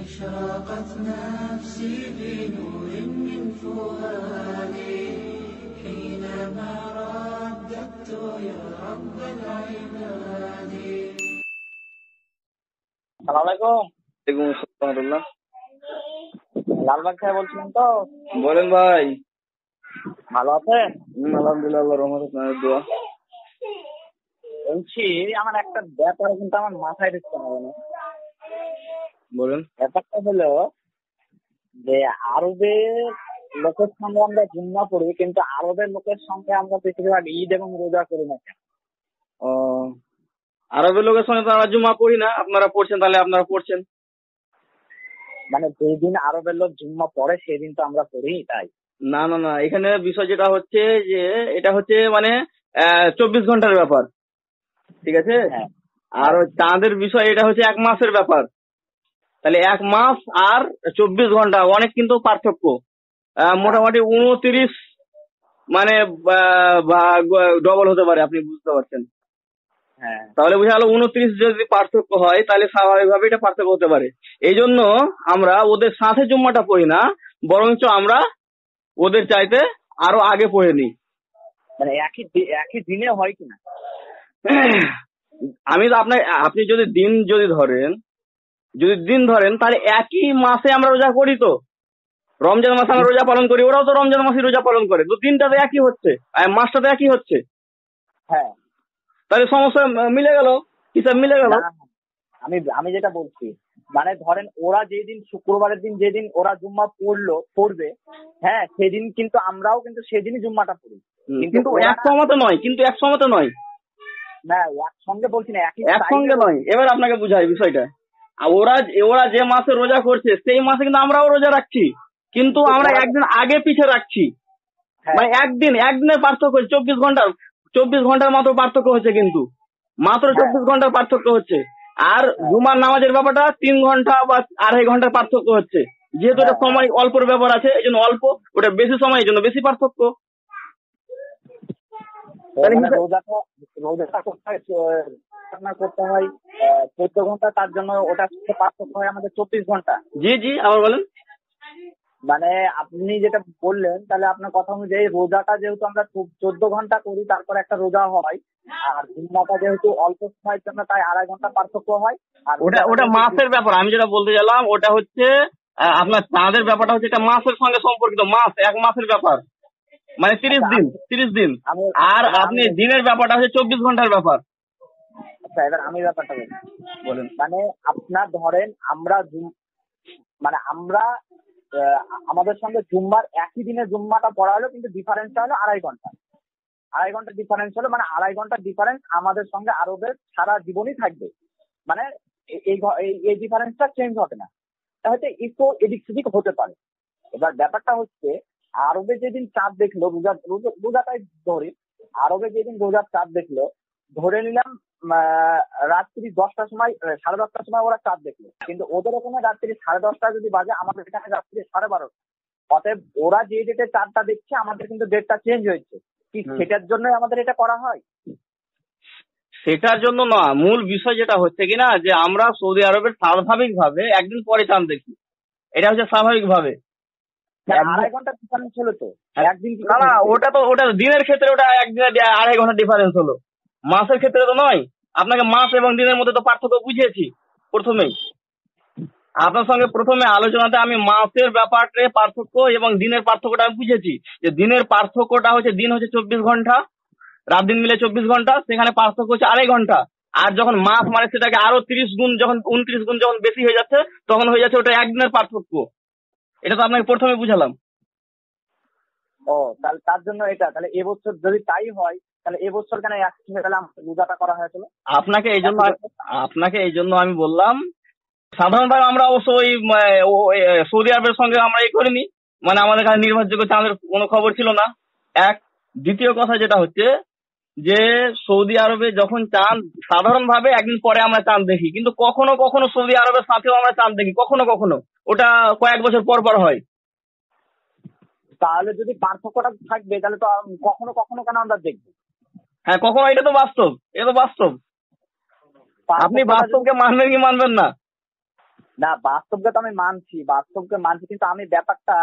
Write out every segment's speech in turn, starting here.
أشرقت نفسي بنور من فؤادي حينما رددت يا رب العباد সালাম আলাইকুম ওয়ালাইকুম আসসালাম রহমতুল্লাহ লালবাগ থেকে বলছিলেন তো বলেন ভাই ভালো আছেন হুম, আলহামদুলিল্লাহ আল্লাহ রহমত আপনাদের দোয়া বলছি আমার একটা ব্যাপার কিন্তু আমার মাথায় ঢুকতে হবে না বলেন। ব্যাপারটা হলো যে আরবের লোকের সঙ্গে আমরা জুম্মা পড়ি কিন্তু আরবের লোকের সঙ্গে আমরা বেশিরভাগ ঈদ এবং রোজা করি না কেন? ও আরবের লোকের সঙ্গে তো আমরা জুমা পড়ি না। আপনারা পড়ছেন তাহলে আপনারা পড়ছেন। মানে যেদিন আরবের লোক জুম্মা পড়ে সেদিন তো আমরা পড়ি তাই? না না না এখানে বিষয় যেটা হচ্ছে যে এটা হচ্ছে মানে চব্বিশ ঘণ্টার ব্যাপার। ঠিক আছে? হ্যাঁ। আর চাঁদের বিষয় এটা হচ্ছে এক মাসের ব্যাপার। তাহলে এক মাস আর চব্বিশ ঘণ্টা অনেক কিন্তু পার্থক্য। মোটামুটি উনত্রিশ মানে ডবল হতে পারে আপনি বুঝতে পারছেন। হ্যাঁ। তাহলে বোঝা গেল উনত্রিশ যদি পার্থক্য হয় তাহলে স্বাভাবিকভাবে এটা পার্থক্য হতে পারে। এই জন্য আমরা ওদের সাথে জুম্মাটা পড়ি না বরঞ্চ আমরা ওদের চাইতে আরও আগে পড়ে নিই। মানে একই একই দিনে হয় কিনা? আমি তো আপনার আপনি যদি দিন যদি ধরেন যদি দিন ধরেন তাহলে একই মাসে আমরা রোজা করি তো? রমজান মাসে আমরা রোজা পালন করি ওরাও তো রমজান মাসে রোজা পালন করে। তো দিনটা তো একই হচ্ছে আর মাসটা তো একই হচ্ছে। হ্যাঁ। তাহলে সমস্যা মিলে গেল? হিসাব মিলে গেল? আমি আমি যেটা বলছি মানে ধরেন ওরা যেদিন শুক্রবারের দিন যেদিন ওরা জুম্মা পড়ল পড়বে হ্যাঁ সেদিন কিন্তু আমরাও কিন্তু সেদিনই জুম্মাটা পড়ি। কিন্তু এক সমতে নয় কিন্তু এক সমতে নয়। না একসঙ্গে বলছি না একই একসঙ্গে নয়। এবার আপনাকে বুঝাই বিষয়টা। ওরা ওরা যে মাসে রোজা করছে সেই মাসে কিন্তু আমরাও রোজা রাখছি। কিন্তু আমরা একদিন আগে পিছে রাখছি। হ্যাঁ, মানে একদিন একদিনের পার্থক্য হচ্ছে চব্বিশ ঘণ্টার চব্বিশ ঘণ্টার মাত্র পার্থক্য হচ্ছে কিন্তু। মাত্র হ্যাঁ। চব্বিশ ঘণ্টার পার্থক্য হচ্ছে। আর জুমার নামাজের ব্যাপারটা তিন ঘণ্টা বা আড়াই ঘণ্টার পার্থক্য হচ্ছে। যেহেতু এটা হ্যাঁ। সময় অল্পর ব্যাপার আছে এই জন্য অল্প ওটা বেশি সময় এই জন্য বেশি পার্থক্য। মানে রোজাটা রোজাটা আপনার করতে হয় চোদ্দ ঘণ্টা তার জন্য ওটা সাথে পার্থক্য হয় আমাদের চব্বিশ ঘণ্টা। জি জি আবার বলেন। মানে আপনি যেটা বললেন তাহলে আপনার কথা অনুযায়ী রোজাটা যেহেতু আমরা চোদ্দ ঘণ্টা করি তারপর একটা রোজা হয় আর জুম্মাটা যেহেতু অল্প সময়ের জন্য তাই আড়াই ঘণ্টা পার্থক্য হয় আর ওটা ওটা মাসের ব্যাপার আমি যেটা বলতে গেলাম ওটা হচ্ছে আপনার চাঁদের ব্যাপারটা হচ্ছে এটা মাসের সঙ্গে সম্পর্কিত মাস এক মাসের ব্যাপার। মানে তিরিশ দিন তিরিশ দিন। আর আপনি দিনের ব্যাপারটা হচ্ছে চব্বিশ ঘণ্টার ব্যাপার। আচ্ছা এবার আমি ব্যাপারটা বলি। বলেন। মানে আপনার ধরেন আমরা মানে আমরা আমাদের সঙ্গে জুম্মার একই দিনে জুম্মাটা পড়া হলো কিন্তু ডিফারেন্সটা হলো আড়াই ঘণ্টা। আড়াই ঘণ্টা ডিফারেন্স হলো মানে আড়াই ঘণ্টা ডিফারেন্স আমাদের সঙ্গে আরবের সারা জীবনই থাকবে। মানে এই এই- ডিফারেন্সটা চেঞ্জ হবে না। হয়তো একটু এদিক সেদিক হতে পারে। এবার ব্যাপারটা হচ্ছে আরবে যেদিন চাঁদ দেখল রোজা রোজা- রোজাটাই ধরি আরবে যেদিন রোজার চাঁদ দেখল ধরে নিলাম রাত্রি দশটার সময় সাড়ে দশটার সময় ওরা চাঁদ দেখল। কিন্তু ওদের ওখানে রাত্রি সাড়ে দশটা যদি বাজে আমাদের এখানে রাত্রি সাড়ে বারোটা। অতএব ওরা যে ডেটে চাঁদটা দেখছে আমাদের কিন্তু ডেটটা চেঞ্জ হয়েছে। কি সেটার জন্য আমাদের এটা করা হয়? সেটার জন্য না মূল বিষয় যেটা হচ্ছে কিনা যে আমরা সৌদি আরবের স্বাভাবিক ভাবে একদিন পরে চাঁদ দেখি। এটা হচ্ছে স্বাভাবিক ভাবে আড়াই ঘণ্টা ডিফারেন্স হলো তো। একদিন না না ওটা তো ওটা দিনের ক্ষেত্রে ওটা একদিনের দিয়ে আড়াই ঘণ্টা ডিফারেন্স হলো। মাসের ক্ষেত্রে তো নয়, আপনাকে মাস এবং দিনের মধ্যে তো পার্থক্য বুঝিয়েছি, প্রথমেই। আপনার সঙ্গে প্রথমে আলোচনাতে আমি মাসের ব্যাপারে পার্থক্য এবং দিনের পার্থক্যটা আমি বুঝেছি, যে দিনের পার্থক্যটা হচ্ছে দিন হচ্ছে চব্বিশ ঘণ্টা, রাত দিন মিলে চব্বিশ ঘণ্টা, সেখানে পার্থক্য হচ্ছে আড়াই ঘণ্টা। আর যখন মাস মানে সেটাকে আরও তিরিশ গুণ যখন, উনত্রিশ গুণ যখন বেশি হয়ে যাচ্ছে, তখন হয়ে যাচ্ছে ওটা একদিনের পার্থক্য। এটা তো আপনাকে প্রথমে বুঝালাম। ও তাহলে তার জন্য এটা তাহলে এবছর যদি তাই হয় তাহলে এবছর কেন একসঙ্গে তাহলে রোজাটা করা হয়েছিল? আপনাকে এই জন্য আপনাকে এই জন্য আমি বললাম সাধারণভাবে আমরা অবশ্য ওই ও, সৌদি আরবের সঙ্গে আমরা এই করিনি মানে আমাদের কাছে নির্ভরযোগ্য চাঁদের কোনো খবর ছিল না। এক দ্বিতীয় কথা যেটা হচ্ছে যে সৌদি আরবে যখন চাঁদ সাধারণভাবে একদিন পরে আমরা চাঁদ দেখি কিন্তু কখনো কখনো সৌদি আরবের সাথেও আমরা চাঁদ দেখি কখনো কখনো। ওটা কয়েক বছর পর পর হয়। তাহলে যদি পার্থক্যটা থাকবে তাহলে তো কখনো কখনো কেন আমরা দেখব? হ্যাঁ কখনো এটা তো বাস্তব এটা তো বাস্তব। আপনি বাস্তবকে মানবেন কি মানবেন না? না বাস্তবকে তো আমি মানছি বাস্তবকে মানছি কিন্তু আমি ব্যাপারটা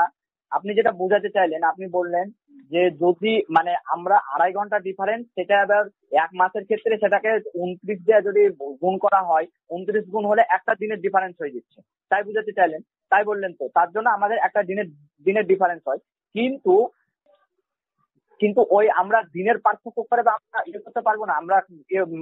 আপনি যেটা বোঝাতে চাইলেন আপনি বললেন যে যদি মানে আমরা আড়াই ঘণ্টা ডিফারেন্স সেটা এবার এক মাসের ক্ষেত্রে সেটাকে উনত্রিশ দিয়ে যদি গুণ করা হয় উনত্রিশ গুণ হলে একটা দিনের ডিফারেন্স হয়ে যাচ্ছে। তাই বুঝাতে চাইলেন তাই বললেন তো তার জন্য আমাদের একটা দিনের দিনের ডিফারেন্স হয়। কিন্তু কিন্তু ওই আমরা দিনের পার্থক্য করে বা আমরা ইয়ে করতে পারব না আমরা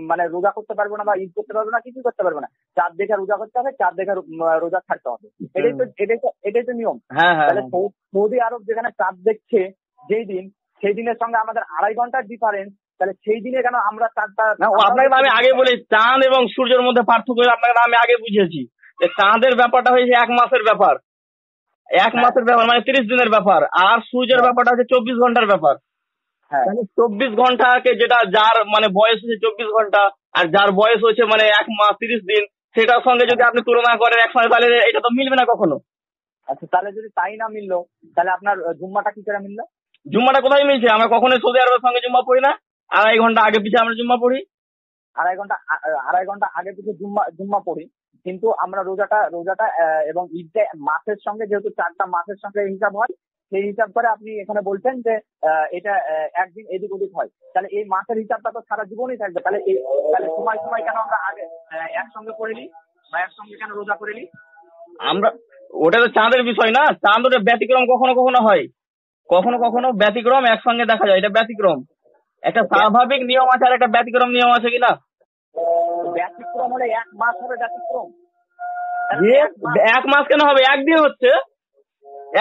মানে রোজা করতে পারব না বা ঈদ করতে পারব না কিছু করতে পারব না। চার দেখে রোজা করতে হবে চার দেখে রোজা ছাড়তে হবে। এটাই তো এটাই তো এটাই তো নিয়ম। হ্যাঁ হ্যাঁ তাহলে সৌ- সৌদি আরব যেখানে চাঁদ দেখছে যেই দিন সেই দিনের সঙ্গে আমাদের আড়াই ঘণ্টার ডিফারেন্স তাহলে সেই দিনে কেন আমরা চাঁদটা আপনাকে আমি আগে বলি চাঁদ এবং সূর্যের মধ্যে পার্থক্য আপনাকে আমি আগে বুঝিয়েছি। যে চাঁদের ব্যাপারটা হয়েছে এক মাসের ব্যাপার। এক হ্যাঁ। মাসের ব্যাপার মানে তিরিশ দিনের ব্যাপার। আর সূর্যের ব্যাপারটা হচ্ছে চব্বিশ ঘণ্টার ব্যাপার। হ্যাঁ। চব্বিশ ঘন্টাকে যেটা যার মানে বয়স হচ্ছে চব্বিশ ঘণ্টা আর যার বয়স হচ্ছে মানে এক মাস তিরিশ দিন সেটার সঙ্গে যদি আপনি তুলনা করেন এক একসঙ্গে তাহলে এটা তো মিলবে না কখনো। আচ্ছা তাহলে যদি তাই না মিললো তাহলে আপনার জুম্মাটা কি করে মিললো? জুম্মাটা কোথায় মিলছে? আমরা কখনোই সৌদি আরবের সঙ্গে জুম্মা পড়ি না। আড়াই ঘণ্টা আগে পিছিয়ে আমরা জুম্মা পড়ি। আড়াই ঘণ্টা আড়াই ঘণ্টা আগে থেকে জুম্মা জুম্মা পড়ি। কিন্তু আমরা রোজাটা রোজাটা এবং ঈদটা মাসের সঙ্গে যেহেতু চারটা মাসের সঙ্গে হিসাব হয়, সেই হিসাব করে আপনি এখানে বলছেন যে এটা একদিন এদিক ওদিক হয়। তাহলে এই মাসের হিসাবটা তো সারা জীবনই থাকবে। তাহলে এই, তাহলে সময় সময় কেন আমরা আগে একসঙ্গে করে নিই? বা একসঙ্গে কেন রোজা করে নিই? আমরা, ওটা তো চাঁদের বিষয় না। চাঁদ ওটা ব্যতিক্রম কখনো কখনো হয়। কখনো কখনো ব্যতিক্রম একসঙ্গে দেখা যায়। এটা ব্যতিক্রম। একটা স্বাভাবিক নিয়ম আছে আর একটা ব্যতিক্রম নিয়ম আছে কিনা এক মাস হবে ব্যতিক্রম এক মাস- কেন হবে? একদিন হচ্ছে।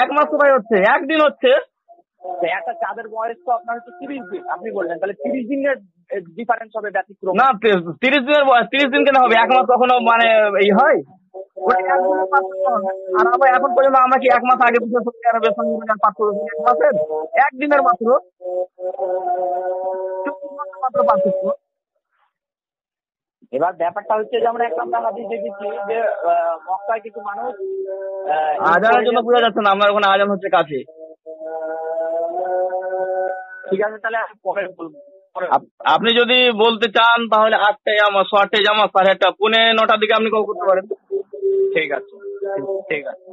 এক মাস কোথায় হচ্ছে? একদিন হচ্ছে। একটা চাঁদের বয়স তো আপনার হচ্ছে তিরিশ দিন। আপনি বললেন তাহলে তিরিশ দিনের ডিফারেন্স হবে ব্যতিক্রম। না তিরিশ দিনের বয়স তিরিশ দিন কেন হবে? এক মাস কখনো মানে এই হয়? একদিনের আর আমরা এখন পর্যন্ত আমরা কি এক মাস আগে পিছিয়ে সৌদি আরবের সঙ্গে রোজার পার্থক্য কি এক মাসের? একদিনের মাত্র। মাত্র পার্থক্য। এবার ব্যাপারটা হচ্ছে যেমন একটা আমরা হাদিস দেখেছি যে মক্কায় কিছু মানুষ আজানের জন্য বোঝা যাচ্ছে না আপনার ওখানে আজান হচ্ছে কাছে। ঠিক আছে তাহলে আমি পরে বলব। আপনি যদি বলতে চান তাহলে আটটায় আমার আটটায় জামা সাড়ে আটটা পুনে নটার দিকে আপনি কল করতে পারেন। ঠিক আছে ঠিক আছে।